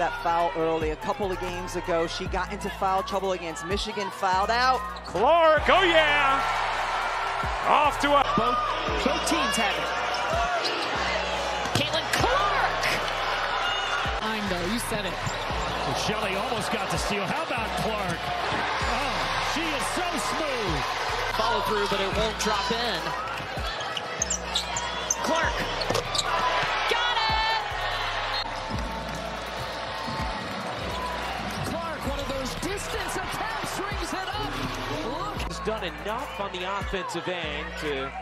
that foul early. A couple of games ago, she got into foul trouble against Michigan, fouled out. Clark, oh yeah! Off to a... Both, both teams have it. Caitlin Clark! I know, you said it. Well, Shelley almost got to steal. How about Clark? Oh, she is so smooth. Follow through, but it won't drop in. Clark. Done enough on the offensive end to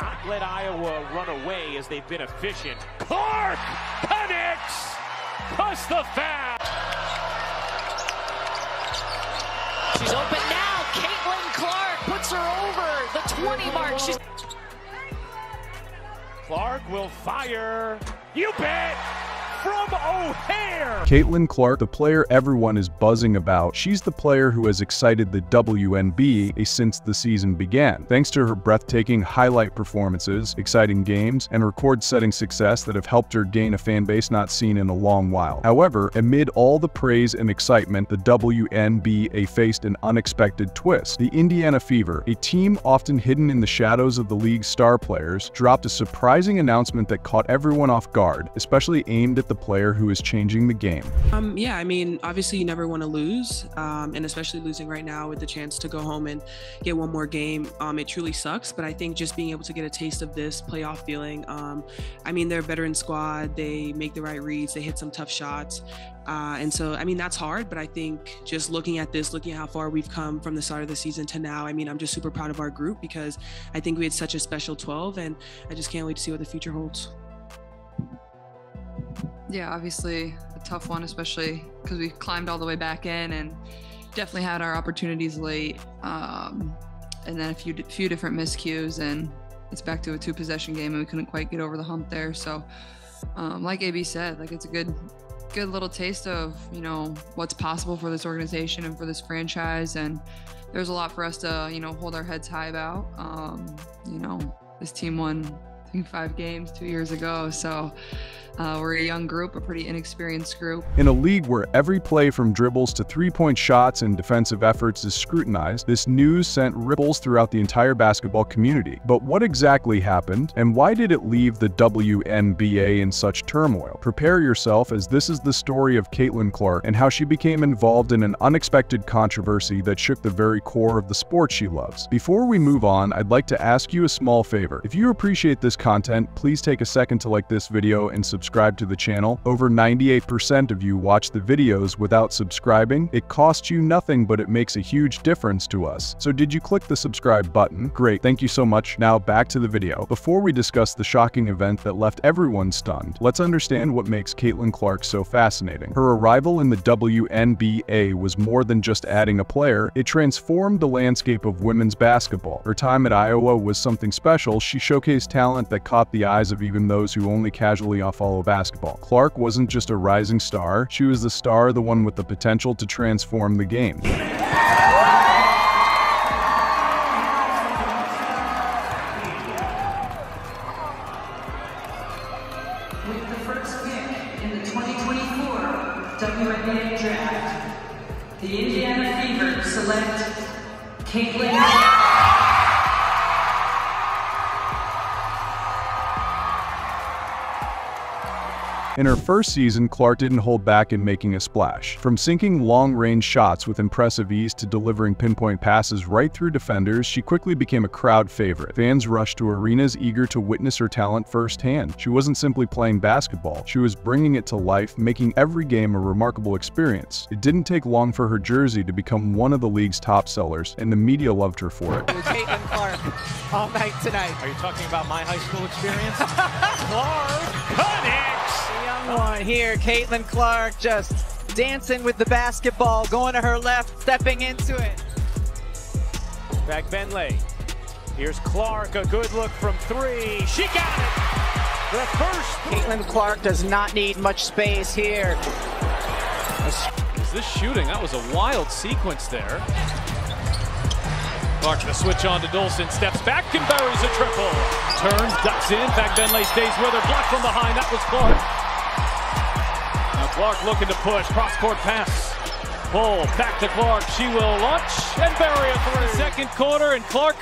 not let Iowa run away as they've been efficient. Clark panics! Plus the foul! She's open now. Caitlin Clark puts her over the 20 mark. She's Clark will fire. You bet! From O'Hare! Caitlin Clark, the player everyone is buzzing about, she's the player who has excited the WNBA eh, since the season began. Thanks to her breathtaking highlight performances, exciting games, and record-setting success that have helped her gain a fan base not seen in a long while. However, amid all the praise and excitement, the WNBA eh, faced an unexpected twist. The Indiana Fever, a team often hidden in the shadows of the league's star players, dropped a surprising announcement that caught everyone off guard, especially aimed at the player who is changing the game. Um, yeah, I mean, obviously you never want to lose, um, and especially losing right now with the chance to go home and get one more game. Um, it truly sucks, but I think just being able to get a taste of this playoff feeling. Um, I mean, they're a veteran squad. They make the right reads. They hit some tough shots, uh, and so I mean that's hard. But I think just looking at this, looking at how far we've come from the start of the season to now, I mean, I'm just super proud of our group because I think we had such a special 12, and I just can't wait to see what the future holds. Yeah, obviously a tough one, especially because we climbed all the way back in and definitely had our opportunities late. Um, and then a few few different miscues, and it's back to a two possession game, and we couldn't quite get over the hump there. So, um, like AB said, like it's a good good little taste of you know what's possible for this organization and for this franchise, and there's a lot for us to you know hold our heads high about. Um, you know, this team won Five games two years ago, so. Uh, we're a young group, a pretty inexperienced group. In a league where every play from dribbles to three-point shots and defensive efforts is scrutinized, this news sent ripples throughout the entire basketball community. But what exactly happened, and why did it leave the WNBA in such turmoil? Prepare yourself as this is the story of Caitlin Clark and how she became involved in an unexpected controversy that shook the very core of the sport she loves. Before we move on, I'd like to ask you a small favor. If you appreciate this content, please take a second to like this video and subscribe to the channel. Over 98% of you watch the videos without subscribing. It costs you nothing, but it makes a huge difference to us. So did you click the subscribe button? Great, thank you so much. Now back to the video. Before we discuss the shocking event that left everyone stunned, let's understand what makes Caitlin Clark so fascinating. Her arrival in the WNBA was more than just adding a player, it transformed the landscape of women's basketball. Her time at Iowa was something special, she showcased talent that caught the eyes of even those who only casually uh, follow basketball. Clark wasn't just a rising star, she was the star, the one with the potential to transform the game. With the first pick in the 2024 WNBA draft, the Indiana Fever select Caitlin. In her first season, Clark didn't hold back in making a splash. From sinking long-range shots with impressive ease to delivering pinpoint passes right through defenders, she quickly became a crowd favorite. Fans rushed to arenas eager to witness her talent firsthand. She wasn't simply playing basketball, she was bringing it to life, making every game a remarkable experience. It didn't take long for her jersey to become one of the league's top sellers, and the media loved her for it. Caitlin Clark all night tonight. Are you talking about my high school experience? Clark connects! One here, Caitlin Clark, just dancing with the basketball, going to her left, stepping into it. Back Bentley. Here's Clark, a good look from three. She got it! The first. Caitlin Clark does not need much space here. Is this shooting? That was a wild sequence there. Clark the switch on to Dolson, steps back and buries a triple. Turns, ducks in, back Bentley stays with her, blocked from behind, that was Clark. Clark looking to push. Cross court pass. Pull back to Clark. She will launch and bury it for the second quarter. And Clark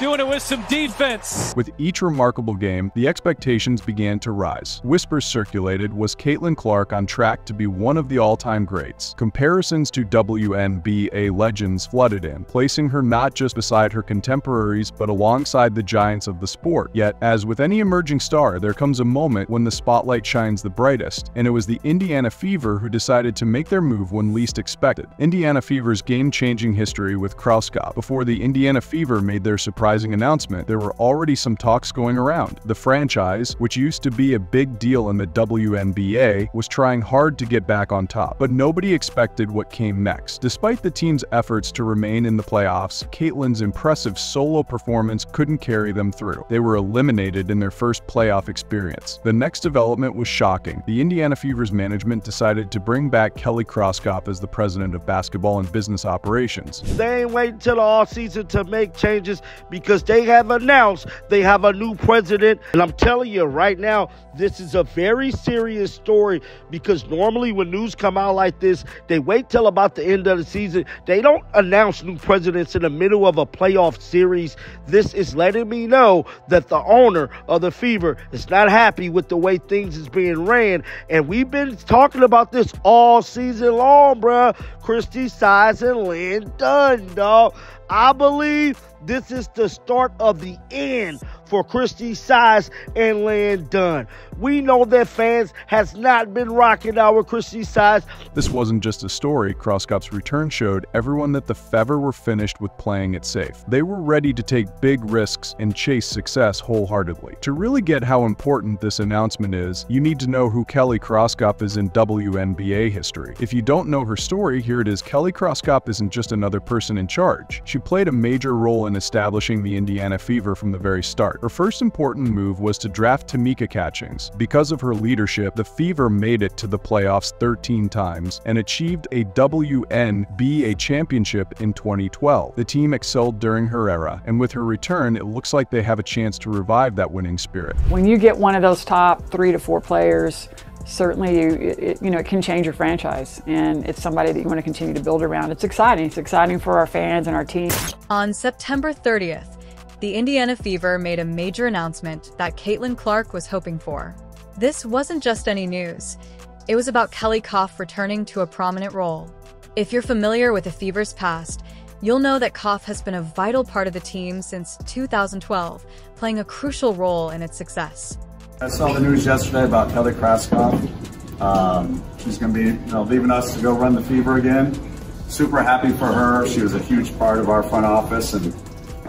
doing it with some defense. With each remarkable game, the expectations began to rise. Whispers circulated was Caitlin Clark on track to be one of the all-time greats. Comparisons to WNBA legends flooded in, placing her not just beside her contemporaries but alongside the giants of the sport. Yet, as with any emerging star, there comes a moment when the spotlight shines the brightest, and it was the Indiana Fever who decided to make their move when least expected. Indiana Fever's game-changing history with Krauskopf before the Indiana Fever made their surprise surprising announcement, there were already some talks going around. The franchise, which used to be a big deal in the WNBA, was trying hard to get back on top, but nobody expected what came next. Despite the team's efforts to remain in the playoffs, Caitlin's impressive solo performance couldn't carry them through. They were eliminated in their first playoff experience. The next development was shocking. The Indiana Fever's management decided to bring back Kelly Krauskopf as the president of basketball and business operations. They ain't waiting till the offseason to make changes because they have announced they have a new president. And I'm telling you right now, this is a very serious story because normally when news come out like this, they wait till about the end of the season. They don't announce new presidents in the middle of a playoff series. This is letting me know that the owner of the Fever is not happy with the way things is being ran. And we've been talking about this all season long, bruh. Christie Sides and Lin Dunn, dog. I believe this is the start of the end for Christie Sides and Lin Dunn. We know that fans has not been rocking our Christie Sides. This wasn't just a story. Krauskopf's return showed everyone that the Fever were finished with playing it safe. They were ready to take big risks and chase success wholeheartedly. To really get how important this announcement is, you need to know who Kelly Krauskopf is in WNBA history. If you don't know her story, here it is. Kelly Krauskopf isn't just another person in charge. She played a major role in establishing the Indiana Fever from the very start. Her first important move was to draft Tamika Catchings. Because of her leadership, the Fever made it to the playoffs 13 times and achieved a WNBA championship in 2012. The team excelled during her era, and with her return, it looks like they have a chance to revive that winning spirit. When you get one of those top three to four players, certainly you, it, you know it can change your franchise and it's somebody that you want to continue to build around it's exciting it's exciting for our fans and our team on september 30th the Indiana Fever made a major announcement that Caitlin Clark was hoping for. This wasn't just any news. It was about Kelly Koff returning to a prominent role. If you're familiar with the Fever's past, you'll know that Koff has been a vital part of the team since 2012, playing a crucial role in its success. I saw the news yesterday about Kelly Krauskopf. Um, she's going to be you know, leaving us to go run the Fever again. Super happy for her. She was a huge part of our front office and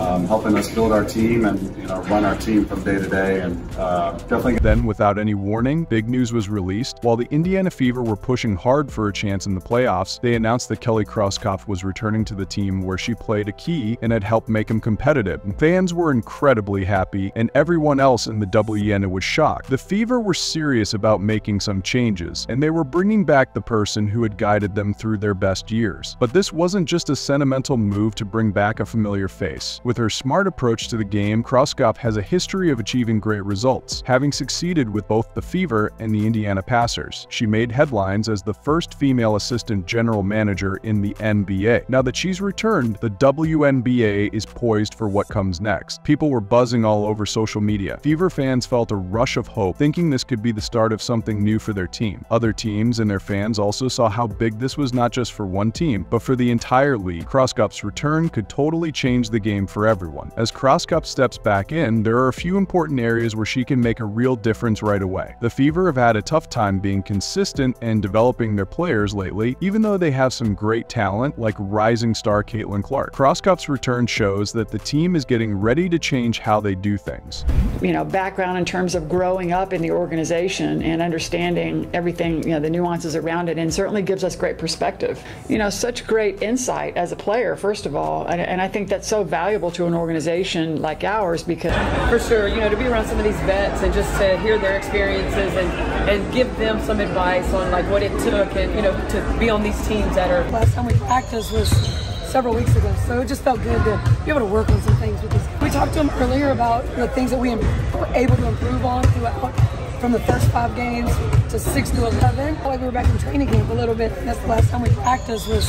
um, helping us build our team and you know run our team from day to day and uh, definitely. Then, without any warning, big news was released. While the Indiana Fever were pushing hard for a chance in the playoffs, they announced that Kelly Krauskopf was returning to the team where she played a key and had helped make them competitive. Fans were incredibly happy, and everyone else in the WNBA was shocked. The Fever were serious about making some changes, and they were bringing back the person who had guided them through their best years. But this wasn't just a sentimental move to bring back a familiar face. With her smart approach to the game, Krauskopf has a history of achieving great results, having succeeded with both the Fever and the Indiana Pacers. She made headlines as the first female assistant general manager in the NBA. Now that she's returned, the WNBA is poised for what comes next. People were buzzing all over social media. Fever fans felt a rush of hope, thinking this could be the start of something new for their team. Other teams and their fans also saw how big this was not just for one team, but for the entire league. Krauskopf's return could totally change the game for everyone. As Krauskopf steps back in, there are a few important areas where she can make a real difference right away. The Fever have had a tough time being consistent and developing their players lately, even though they have some great talent like rising star Caitlin Clark. Krauskopf's return shows that the team is getting ready to change how they do things. You know, background in terms of growing up in the organization and understanding everything, you know, the nuances around it, and certainly gives us great perspective. You know, such great insight as a player, first of all, and, and I think that's so valuable to an organization like ours because for sure you know to be around some of these vets and just to hear their experiences and and give them some advice on like what it took and you know to be on these teams that are last time we practiced was several weeks ago so it just felt good to be able to work on some things with these we talked to them earlier about the things that we were able to improve on throughout from the first five games to six to 11. Like we were back in training camp a little bit. That's the last time we practiced was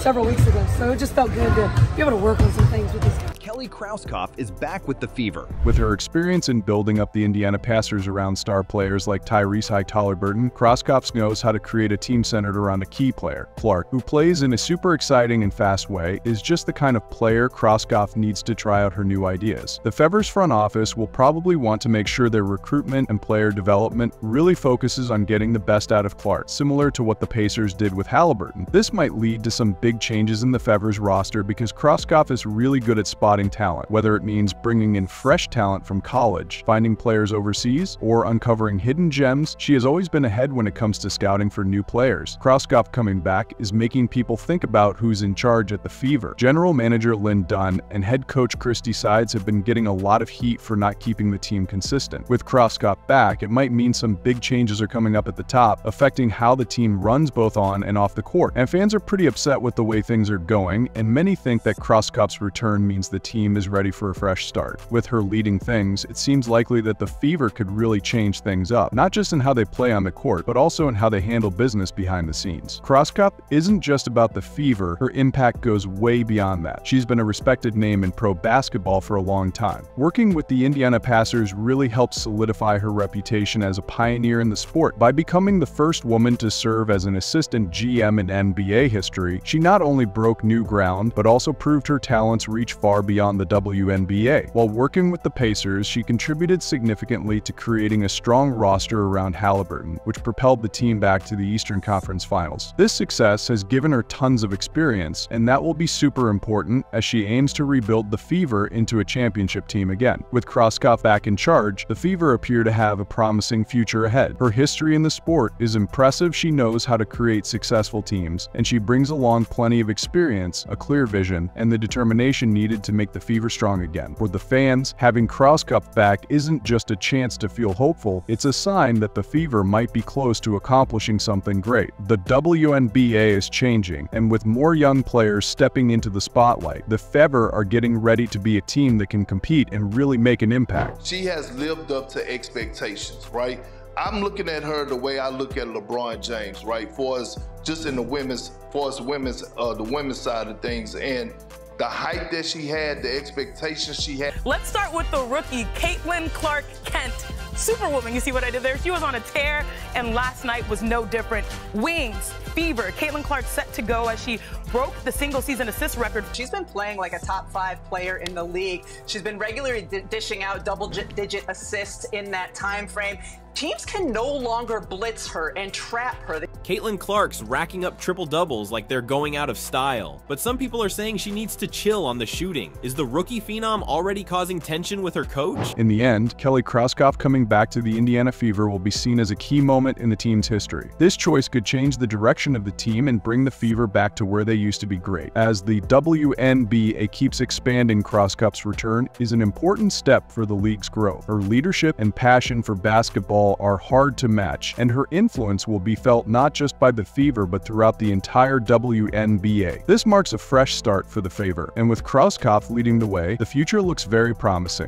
several weeks ago. So it just felt good to be able to work on some things with these Kelly Krauskopf is back with the Fever. With her experience in building up the Indiana Pacers around star players like Tyrese Haliburton, Krauskopf knows how to create a team centered around a key player. Clark, who plays in a super exciting and fast way, is just the kind of player Krauskopf needs to try out her new ideas. The Fevers front office will probably want to make sure their recruitment and player development really focuses on getting the best out of Clark, similar to what the Pacers did with Haliburton. This might lead to some big changes in the Fevers roster because Krauskopf is really good at spotting talent, whether it means bringing in fresh talent from college, finding players overseas, or uncovering hidden gems, she has always been ahead when it comes to scouting for new players. Krauskopf coming back is making people think about who's in charge at the Fever. General manager Lin Dunn and head coach Christie Sides have been getting a lot of heat for not keeping the team consistent. With Krauskopf back, it might mean some big changes are coming up at the top, affecting how the team runs both on and off the court. And fans are pretty upset with the way things are going, and many think that Krauskopf's return means the team is ready for a fresh start. With her leading things, it seems likely that the Fever could really change things up, not just in how they play on the court, but also in how they handle business behind the scenes. Krauskopf isn't just about the Fever, her impact goes way beyond that. She's been a respected name in pro basketball for a long time. Working with the Indiana Pacers really helped solidify her reputation as a pioneer in the sport. By becoming the first woman to serve as an assistant GM in NBA history, she not only broke new ground, but also proved her talents reach far beyond beyond the WNBA. While working with the Pacers, she contributed significantly to creating a strong roster around Haliburton, which propelled the team back to the Eastern Conference Finals. This success has given her tons of experience, and that will be super important as she aims to rebuild the Fever into a championship team again. With Krauskopf back in charge, the Fever appear to have a promising future ahead. Her history in the sport is impressive she knows how to create successful teams, and she brings along plenty of experience, a clear vision, and the determination needed to make make the Fever strong again. For the fans, having Krauskopf back isn't just a chance to feel hopeful, it's a sign that the Fever might be close to accomplishing something great. The WNBA is changing, and with more young players stepping into the spotlight, the Fever are getting ready to be a team that can compete and really make an impact. She has lived up to expectations, right? I'm looking at her the way I look at LeBron James, right? For us, just in the women's, for us women's, uh, the women's side of things, and the hype that she had, the expectations she had. Let's start with the rookie, Caitlin Clark Kent. Superwoman, you see what I did there? She was on a tear, and last night was no different. Wings, fever. Caitlin Clark set to go as she broke the single season assist record. She's been playing like a top five player in the league. She's been regularly dishing out double digit assists in that time frame. Teams can no longer blitz her and trap her. Caitlin Clark's racking up triple doubles like they're going out of style, but some people are saying she needs to chill on the shooting. Is the rookie phenom already causing tension with her coach? In the end, Kelly Krauskopf coming back to the Indiana Fever will be seen as a key moment in the team's history. This choice could change the direction of the team and bring the Fever back to where they used to be great. As the WNBA keeps expanding, Krauskopf's return is an important step for the league's growth. Her leadership and passion for basketball are hard to match, and her influence will be felt not just by the Fever but throughout the entire WNBA. This marks a fresh start for the Fever, and with Krauskopf leading the way, the future looks very promising.